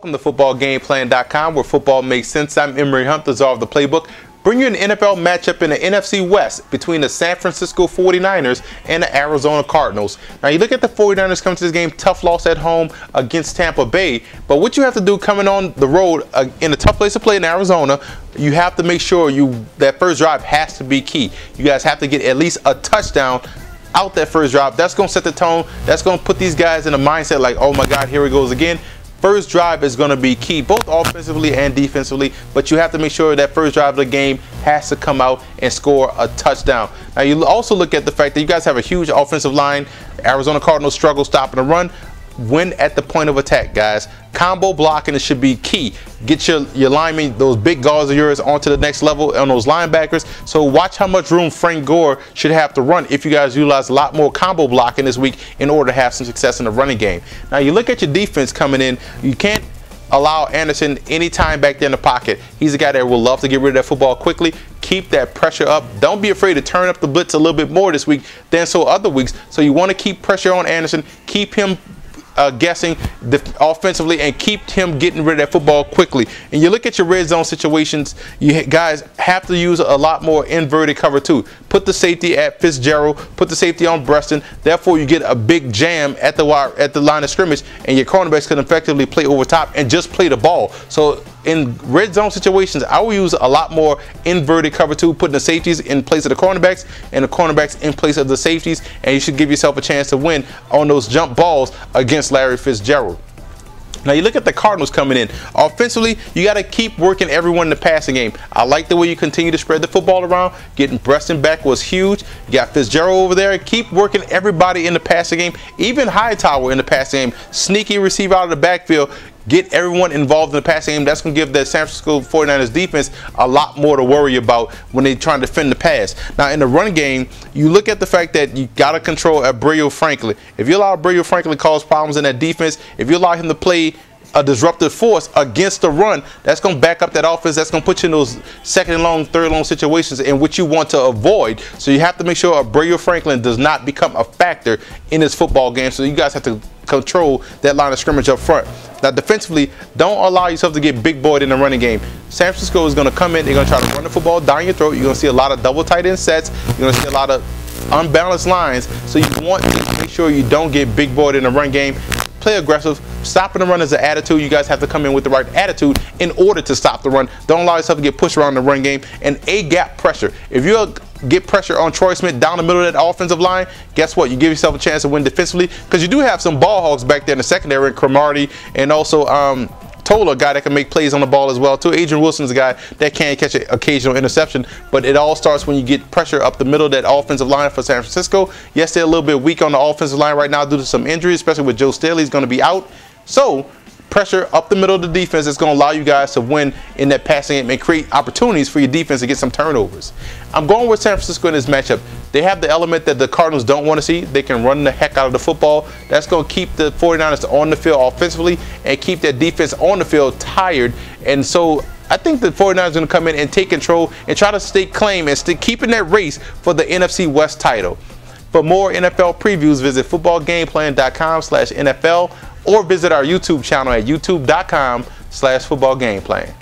Welcome to footballgameplan.com where football makes sense. I'm Emory Hunt, the czar of the playbook. Bring you an NFL matchup in the NFC West between the San Francisco 49ers and the Arizona Cardinals. Now, you look at the 49ers coming to this game, tough loss at home against Tampa Bay. But what you have to do coming on the road uh, in a tough place to play in Arizona, you have to make sure you that first drive has to be key. You guys have to get at least a touchdown out that first drive. That's going to set the tone. That's going to put these guys in a mindset like, oh my God, here he goes again. First drive is going to be key, both offensively and defensively, but you have to make sure that first drive of the game has to come out and score a touchdown. Now, you also look at the fact that you guys have a huge offensive line. Arizona Cardinals struggle stopping the run win at the point of attack, guys. Combo blocking it should be key. Get your, your linemen, those big guards of yours, onto the next level on those linebackers. So watch how much room Frank Gore should have to run if you guys utilize a lot more combo blocking this week in order to have some success in the running game. Now you look at your defense coming in, you can't allow Anderson any time back there in the pocket. He's a guy that will love to get rid of that football quickly. Keep that pressure up. Don't be afraid to turn up the blitz a little bit more this week than so other weeks. So you want to keep pressure on Anderson. Keep him uh, guessing offensively and keep him getting rid of that football quickly. And you look at your red zone situations, you guys have to use a lot more inverted cover two. Put the safety at Fitzgerald, put the safety on Breaston. Therefore, you get a big jam at the at the line of scrimmage, and your cornerbacks can effectively play over top and just play the ball. So in red zone situations, I will use a lot more inverted cover two, putting the safeties in place of the cornerbacks and the cornerbacks in place of the safeties, and you should give yourself a chance to win on those jump balls against Larry Fitzgerald. Now you look at the Cardinals coming in. Offensively, you got to keep working everyone in the passing game. I like the way you continue to spread the football around. Getting Breaston back was huge. You got Fitzgerald over there. Keep working everybody in the passing game. Even Hightower in the passing game. Sneaky receiver out of the backfield get everyone involved in the passing game. That's going to give the San Francisco 49ers defense a lot more to worry about when they're trying to defend the pass. Now, in the run game, you look at the fact that you got to control Aubrayo Franklin. If you allow Aubrayo Franklin to cause problems in that defense, if you allow him to play a disruptive force against the run, that's going to back up that offense. That's going to put you in those second and long, third and long situations in which you want to avoid. So you have to make sure Aubrayo Franklin does not become a factor in this football game. So you guys have to control that line of scrimmage up front. Now, defensively, don't allow yourself to get big boyed in the running game. San Francisco is going to come in. They're going to try to run the football down your throat. You're going to see a lot of double tight end sets. You're going to see a lot of unbalanced lines. So you want to make sure you don't get big boyed in the run game play aggressive. Stopping the run is an attitude. You guys have to come in with the right attitude in order to stop the run. Don't allow yourself to get pushed around the run game. And A gap pressure. If you get pressure on Troy Smith down the middle of that offensive line, guess what? You give yourself a chance to win defensively because you do have some ball hogs back there in the secondary, and Cromartie and also um, Toler, a guy that can make plays on the ball as well, too. Adrian Wilson's a guy that can catch an occasional interception, but it all starts when you get pressure up the middle of that offensive line for San Francisco. Yes, they're a little bit weak on the offensive line right now due to some injuries, especially with Joe Staley's going to be out. So pressure up the middle of the defense is going to allow you guys to win in that passing game and create opportunities for your defense to get some turnovers. I'm going with San Francisco in this matchup. They have the element that the Cardinals don't want to see. They can run the heck out of the football. That's going to keep the 49ers on the field offensively and keep their defense on the field tired. And so I think the 49ers are going to come in and take control and try to stake claim and stay keeping that race for the NFC West title. For more NFL previews, visit footballgameplan.com slash NFL or visit our YouTube channel at youtube.com slash football game plan.